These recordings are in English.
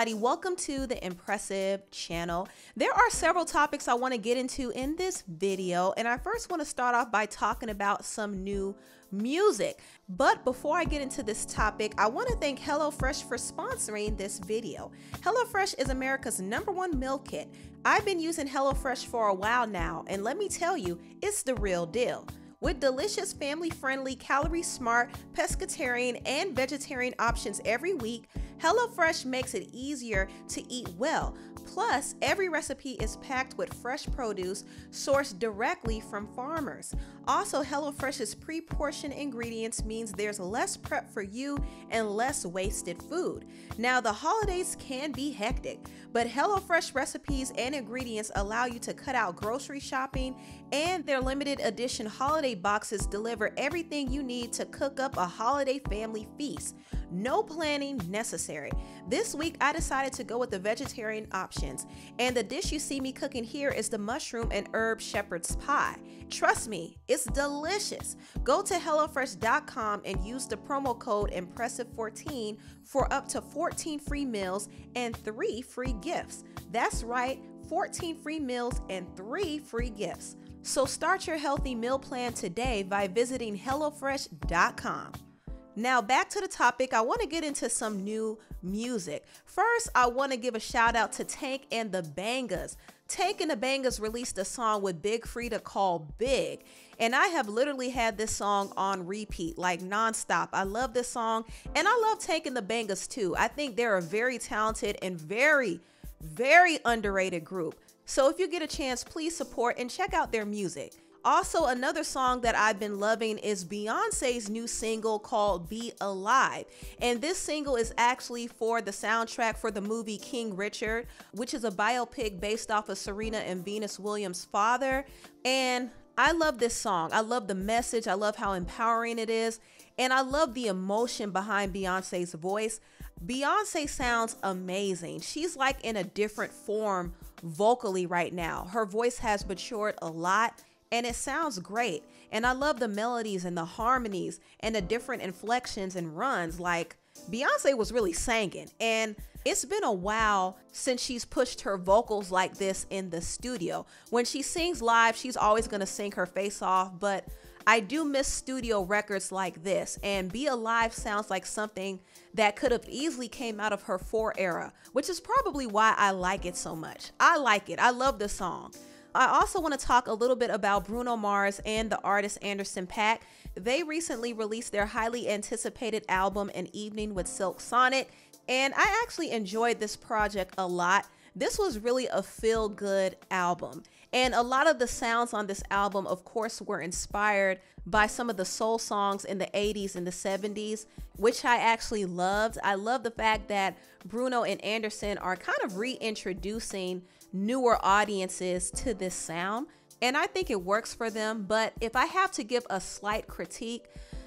everybody. Welcome to the Empressive channel. There are several topics I want to get into in this video, and I first want to start off by talking about some new music. But before I get into this topic, I want to thank HelloFresh for sponsoring this video. HelloFresh is America's number one meal kit. I've been using HelloFresh for a while now, and let me tell you, it's the real deal. With delicious, family friendly, calorie smart, pescatarian, and vegetarian options every week, HelloFresh makes it easier to eat well. Plus, every recipe is packed with fresh produce sourced directly from farmers. Also, HelloFresh's pre portioned ingredients means there's less prep for you and less wasted food. Now, the holidays can be hectic, but HelloFresh recipes and ingredients allow you to cut out grocery shopping, and their limited edition holiday boxes deliver everything you need to cook up a holiday family feast. No planning necessary. This week, I decided to go with the vegetarian options, and the dish you see me cooking here is the mushroom and herb shepherd's pie. Trust me, it's delicious. Go to HelloFresh.com and use the promo code Empressive14 for up to 14 free meals and 3 free gifts. That's right, 14 free meals and 3 free gifts. So start your healthy meal plan today by visiting HelloFresh.com. Now, back to the topic, I want to get into some new music. First, I want to give a shout out to Tank and the Bangas. Tank and the Bangas released a song with Big Freedia called Big. And I have literally had this song on repeat, like nonstop. I love this song. And I love Tank and the Bangas too. I think they're a very talented and very, very underrated group. So if you get a chance, please support and check out their music. Also, another song that I've been loving is Beyonce's new single called Be Alive. And this single is actually for the soundtrack for the movie King Richard, which is a biopic based off of Serena and Venus Williams' father. And I love this song. I love the message. I love how empowering it is. And I love the emotion behind Beyonce's voice. Beyonce sounds amazing. She's like in a different form vocally right now. Her voice has matured a lot and it sounds great. And I love the melodies and the harmonies and the different inflections and runs. Like Beyonce was really singing, and it's been a while since she's pushed her vocals like this in the studio. When she sings live, she's always gonna sing her face off, but I do miss studio records like this, and Be Alive sounds like something that could have easily came out of her 4 era, which is probably why I like it so much. I like it. I love the song. I also want to talk a little bit about Bruno Mars and the artist Anderson .Paak. They recently released their highly anticipated album, An Evening with Silk Sonic, and I actually enjoyed this project a lot. This was really a feel good album. And a lot of the sounds on this album, of course, were inspired by some of the soul songs in the 80s and the 70s, which I actually loved. I love the fact that Bruno and Anderson are kind of reintroducing newer audiences to this sound. And I think it works for them. But if I have to give a slight critique,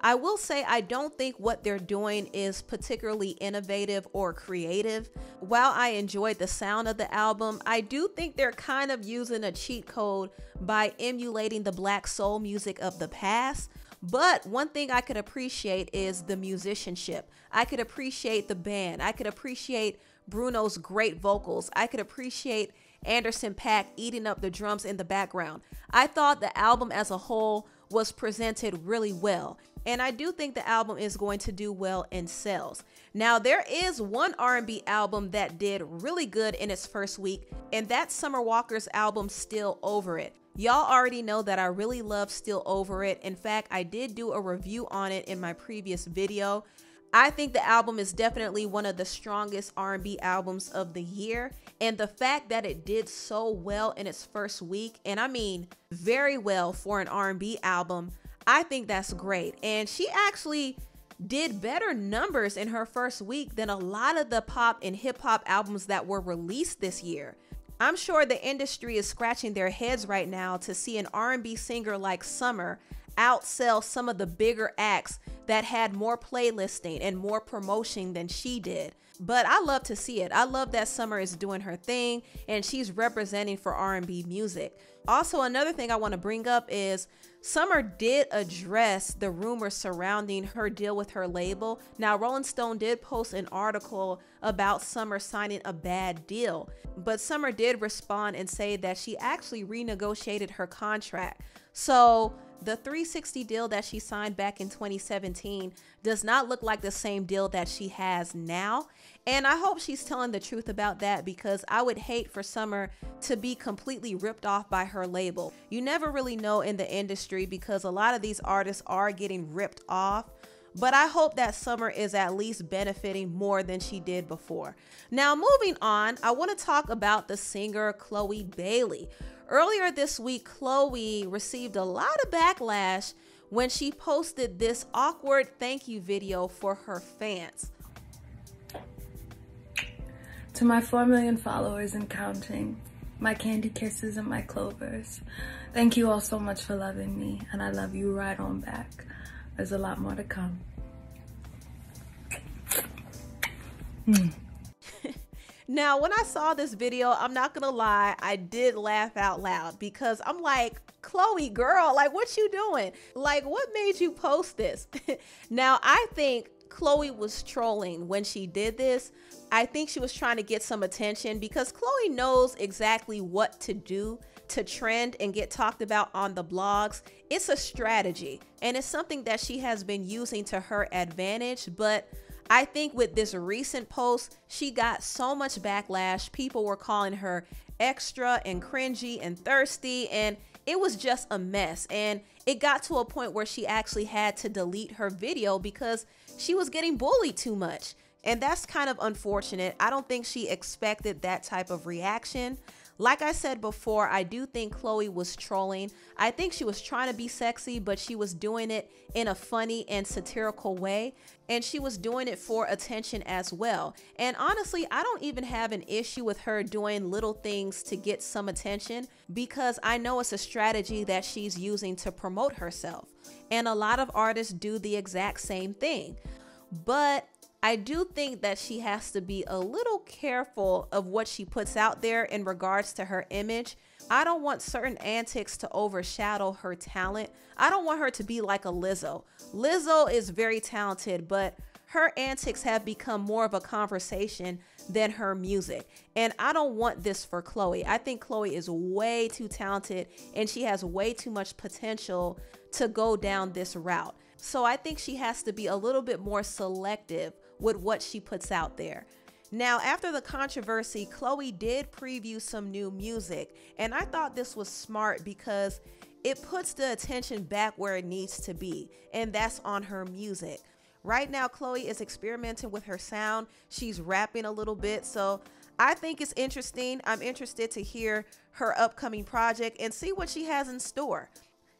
I will say I don't think what they're doing is particularly innovative or creative. While I enjoyed the sound of the album, I do think they're kind of using a cheat code by emulating the black soul music of the past. But one thing I could appreciate is the musicianship. I could appreciate the band. I could appreciate Bruno's great vocals. I could appreciate Anderson .Paak eating up the drums in the background. I thought the album as a whole was presented really well. And I do think the album is going to do well in sales. Now, there is one R&B album that did really good in its first week, and that's Summer Walker's album Still Over It. Y'all already know that I really love Still Over It. In fact, I did do a review on it in my previous video. I think the album is definitely one of the strongest R&B albums of the year and the fact that it did so well in its first week and I mean very well for an R&B album, I think that's great. And she actually did better numbers in her first week than a lot of the pop and hip hop albums that were released this year. I'm sure the industry is scratching their heads right now to see an R&B singer like Summer outsell some of the bigger acts that had more playlisting and more promotion than she did. But I love to see it. I love that Summer is doing her thing and she's representing for R&B music. Also, another thing I want to bring up is Summer did address the rumors surrounding her deal with her label. Now, Rolling Stone did post an article about Summer signing a bad deal, but Summer did respond and say that she actually renegotiated her contract. So, the 360 deal that she signed back in 2017 does not look like the same deal that she has now. And I hope she's telling the truth about that because I would hate for Summer to be completely ripped off by her label. You never really know in the industry because a lot of these artists are getting ripped off. But I hope that Summer is at least benefiting more than she did before. Now, moving on, I want to talk about the singer Chloe Bailey. Earlier this week, Chloe received a lot of backlash when she posted this awkward thank you video for her fans. To my 4 million followers and counting, my candy kisses and my clovers, thank you all so much for loving me, and I love you right on back. There's a lot more to come. Mm. now, when I saw this video, I'm not gonna lie, I did laugh out loud because I'm like, Chloe, girl, like, what you doing? Like, what made you post this? now, I think Chloe was trolling when she did this. I think she was trying to get some attention because Chloe knows exactly what to do to trend and get talked about on the blogs. It's a strategy and it's something that she has been using to her advantage. But I think with this recent post, she got so much backlash. People were calling her extra and cringy and thirsty, and it was just a mess. And it got to a point where she actually had to delete her video because she was getting bullied too much. And that's kind of unfortunate. I don't think she expected that type of reaction. Like I said before, I do think Chloe was trolling. I think she was trying to be sexy, but she was doing it in a funny and satirical way. And she was doing it for attention as well. And honestly, I don't even have an issue with her doing little things to get some attention because I know it's a strategy that she's using to promote herself. And a lot of artists do the exact same thing. But I do think that she has to be a little careful of what she puts out there in regards to her image. I don't want certain antics to overshadow her talent. I don't want her to be like a Lizzo. Lizzo is very talented, but her antics have become more of a conversation than her music. And I don't want this for Chloe. I think Chloe is way too talented and she has way too much potential to go down this route. So I think she has to be a little bit more selective with what she puts out there. Now, after the controversy, Chloe did preview some new music, and I thought this was smart because it puts the attention back where it needs to be, and that's on her music. Right now, Chloe is experimenting with her sound. She's rapping a little bit, so I think it's interesting. I'm interested to hear her upcoming project and see what she has in store.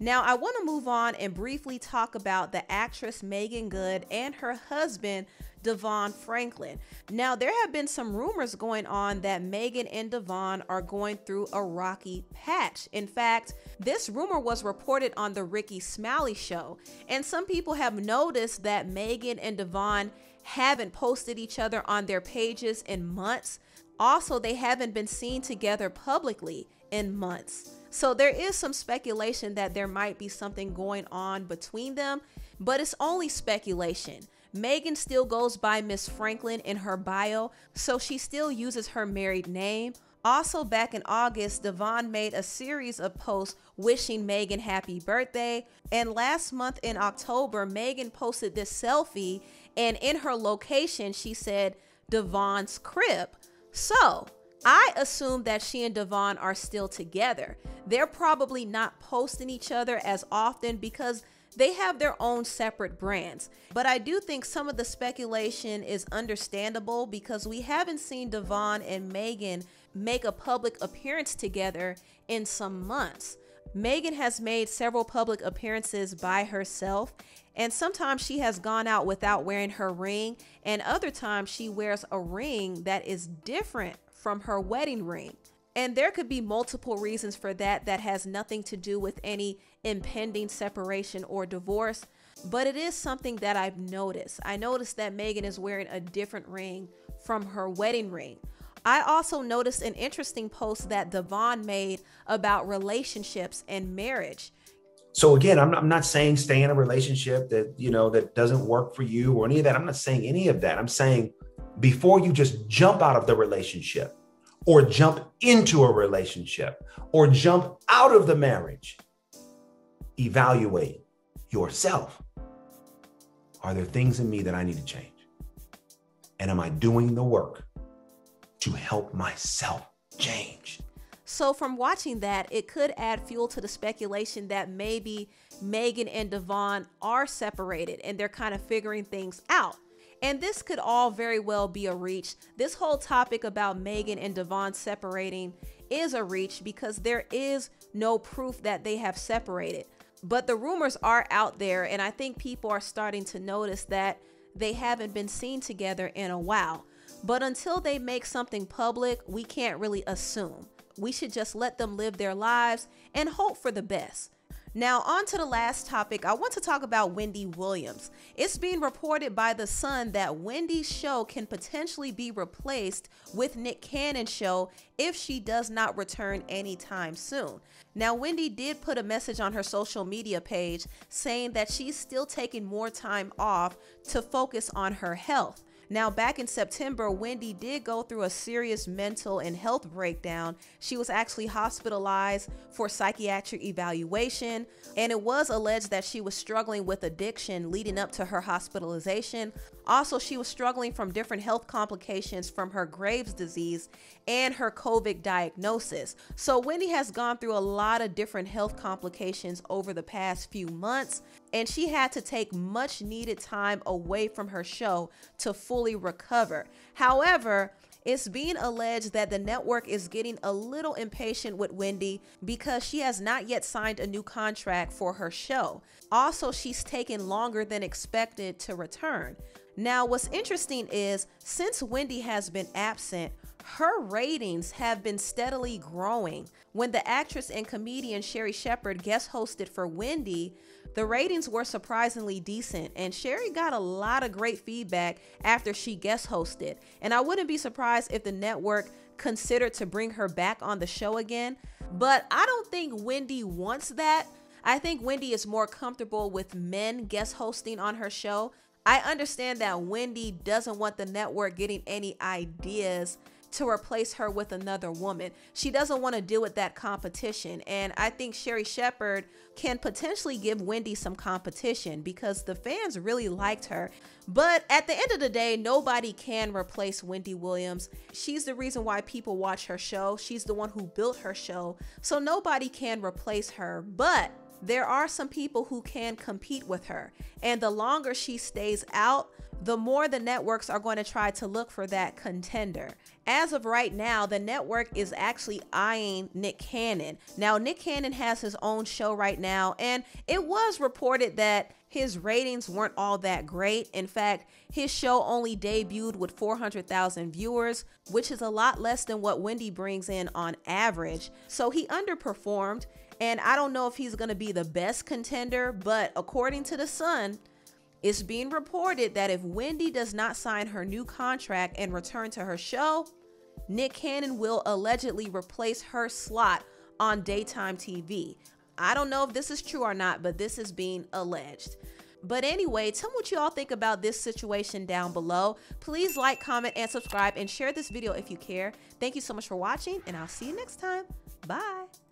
Now, I want to move on and briefly talk about the actress Meagan Good and her husband, DeVon Franklin. Now, there have been some rumors going on that Meagan and DeVon are going through a rocky patch. In fact, this rumor was reported on the Rickey Smiley show, and some people have noticed that Meagan and DeVon haven't posted each other on their pages in months. Also, they haven't been seen together publicly in months. So there is some speculation that there might be something going on between them, but it's only speculation. Meagan still goes by Miss Franklin in her bio, so she still uses her married name. Also, back in August, DeVon made a series of posts wishing Meagan happy birthday. And last month in October, Meagan posted this selfie, and in her location, she said DeVon's crib. So, I assume that she and DeVon are still together. They're probably not posting each other as often because they have their own separate brands. But I do think some of the speculation is understandable because we haven't seen DeVon and Meagan make a public appearance together in some months. Meagan has made several public appearances by herself, and sometimes she has gone out without wearing her ring, and other times she wears a ring that is different from her wedding ring. And there could be multiple reasons for that that has nothing to do with any impending separation or divorce, but it is something that I've noticed. I noticed that Meagan is wearing a different ring from her wedding ring. I also noticed an interesting post that Devon made about relationships and marriage. So again, I'm, I'm not saying stay in a relationship that you know that doesn't work for you or any of that. I'm not saying any of that. I'm saying before you just jump out of the relationship or jump into a relationship or jump out of the marriage, evaluate yourself. Are there things in me that I need to change? And am I doing the work to help myself change? So, from watching that, it could add fuel to the speculation that maybe Meagan and Devon are separated and they're kind of figuring things out. And this could all very well be a reach. This whole topic about Meagan and Devon separating is a reach because there is no proof that they have separated. But the rumors are out there, and I think people are starting to notice that they haven't been seen together in a while. But until they make something public, we can't really assume. We should just let them live their lives and hope for the best. Now, on to the last topic. I want to talk about Wendy Williams. It's being reported by The Sun that Wendy's show can potentially be replaced with Nick Cannon's show if she does not return anytime soon. Now, Wendy did put a message on her social media page saying that she's still taking more time off to focus on her health. Now, back in September, Wendy did go through a serious mental and health breakdown. She was actually hospitalized for psychiatric evaluation, and it was alleged that she was struggling with addiction leading up to her hospitalization. Also, she was struggling from different health complications from her Graves' disease and her COVID diagnosis. So, Wendy has gone through a lot of different health complications over the past few months, and she had to take much needed time away from her show to fully recover. However, it's being alleged that the network is getting a little impatient with Wendy because she has not yet signed a new contract for her show. Also, she's taken longer than expected to return. Now, what's interesting is since Wendy has been absent, her ratings have been steadily growing. When the actress and comedian Sherri Shepherd guest hosted for Wendy, the ratings were surprisingly decent, and Sherry got a lot of great feedback after she guest hosted. And I wouldn't be surprised if the network considered to bring her back on the show again. But I don't think Wendy wants that. I think Wendy is more comfortable with men guest hosting on her show. I understand that Wendy doesn't want the network getting any ideas to replace her with another woman. She doesn't want to deal with that competition. And I think Sherri Shepherd can potentially give Wendy some competition because the fans really liked her. But at the end of the day, nobody can replace Wendy Williams. She's the reason why people watch her show. She's the one who built her show. So nobody can replace her. But there are some people who can compete with her. And the longer she stays out, the more the networks are going to try to look for that contender. As of right now, the network is actually eyeing Nick Cannon. Now, Nick Cannon has his own show right now, and it was reported that his ratings weren't all that great. In fact, his show only debuted with 400,000 viewers, which is a lot less than what Wendy brings in on average. So he underperformed, and I don't know if he's going to be the best contender, but according to The Sun, it's being reported that if Wendy does not sign her new contract and return to her show, Nick Cannon will allegedly replace her slot on daytime TV. I don't know if this is true or not, but this is being alleged. But anyway, tell me what you all think about this situation down below. Please like, comment, and subscribe, and share this video if you care. Thank you so much for watching, and I'll see you next time. Bye.